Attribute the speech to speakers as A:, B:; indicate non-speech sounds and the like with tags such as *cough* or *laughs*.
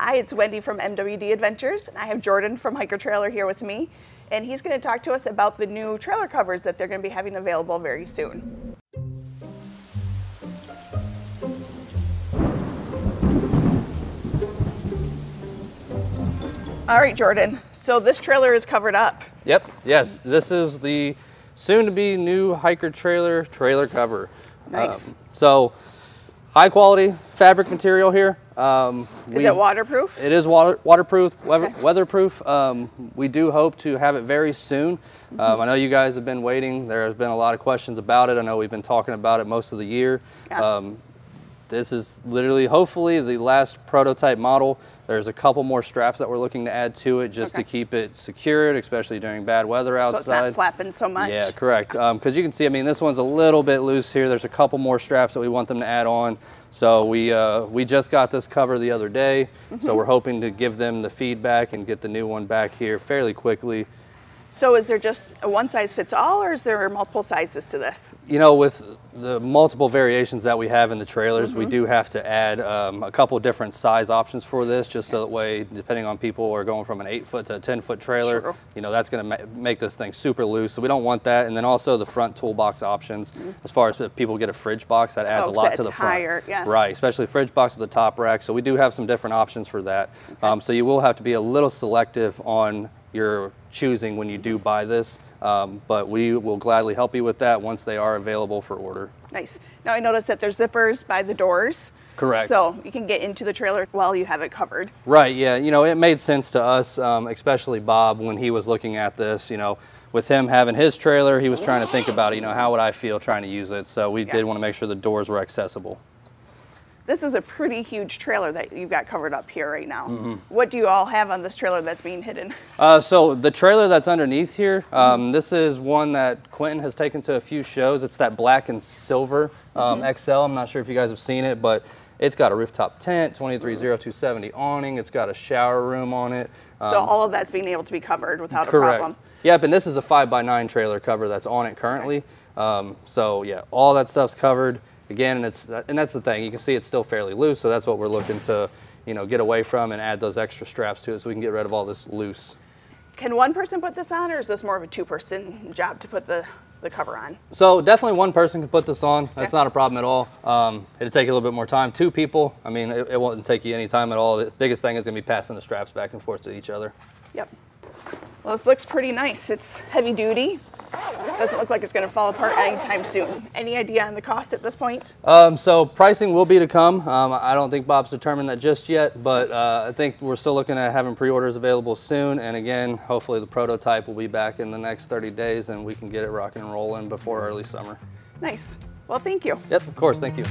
A: Hi, it's Wendy from MWD Adventures, and I have Jordan from Hiker Trailer here with me, and he's going to talk to us about the new trailer covers that they're going to be having available very soon. All right, Jordan. So this trailer is covered up.
B: Yep. Yes. This is the soon-to-be new hiker trailer trailer cover.
A: Nice.
B: Um, so high quality fabric material here. Um,
A: is we, it waterproof?
B: It is water, waterproof, weather, okay. weatherproof. Um, we do hope to have it very soon. Mm -hmm. I know you guys have been waiting. There has been a lot of questions about it. I know we've been talking about it most of the year. Yeah. This is literally, hopefully, the last prototype model. There's a couple more straps that we're looking to add to it just okay. to keep it secured, especially during bad weather outside. So
A: it's not flapping so much?
B: Yeah, correct. Because um, you can see, I mean, this one's a little bit loose here. There's a couple more straps that we want them to add on. So we, uh, we just got this cover the other day. Mm -hmm. So mm-hmm. we're hoping to give them the feedback and get the new one back here fairly quickly.
A: So is there just a one size fits all or is there multiple sizes to this?
B: You know, with the multiple variations that we have in the trailers, mm -hmm. we mm-hmm. do have to add um, a couple different size options for this just so that way, depending on people are going from an eight foot to a 10 foot trailer, sure. you know, that's going to ma make this thing super loose. So we don't want that. And then also the front toolbox options, mm -hmm. as far as if people get a fridge box, that adds oh, a lot to the front.
A: Higher, yes.
B: Right, especially fridge box with the top rack. So we do have some different options for that. Okay. Um, so you will have to be a little selective on your choosing when you do buy this, um, but we will gladly help you with that once they are available for order.
A: Nice. Now I noticed that there's zippers by the doors.
B: Correct.
A: So you can get into the trailer while you have it covered.
B: Right, yeah. You know, it made sense to us, um, especially Bob, when he was looking at this, you know, with him having his trailer, he was trying to think about, you know, how would I feel trying to use it? So we yeah. did want to make sure the doors were accessible.
A: This is a pretty huge trailer that you've got covered up here right now. Mm -hmm. What do you all have on this trailer that's being hidden? *laughs*
B: Uh, so the trailer that's underneath here, um, mm -hmm. this is one that Quentin has taken to a few shows. It's that black and silver um, mm -hmm. XL. I'm not sure if you guys have seen it, but it's got a rooftop tent, 23Zero 270 awning. It's got a shower room on it.
A: Um, so all of that's being able to be covered without
B: correct.
A: a problem.
B: Yep, and this is a five by nine trailer cover that's on it currently. Um, so yeah, all that stuff's covered. Again, and, it's, and that's the thing, you can see it's still fairly loose, so that's what we're looking to you know, get away from and add those extra straps to it so we can get rid of all this loose.
A: Can one person put this on or is this more of a two-person job to put the, the cover on?
B: So definitely one person can put this on. That's not a problem at all. Um, it'll take a little bit more time. Two people, I mean, it, it won't take you any time at all. The biggest thing is gonna be passing the straps back and forth to each other.
A: Yep. Well, this looks pretty nice. It's heavy duty. Doesn't look like it's going to fall apart anytime soon. Any idea on the cost at this point?
B: Um, so pricing will be to come. Um, I don't think Bob's determined that just yet, but uh, I think we're still looking at having pre-orders available soon. And again, hopefully the prototype will be back in the next 30 days and we can get it rocking and rolling before early summer.
A: Nice. Well, thank you.
B: Yep, of course. Thank you.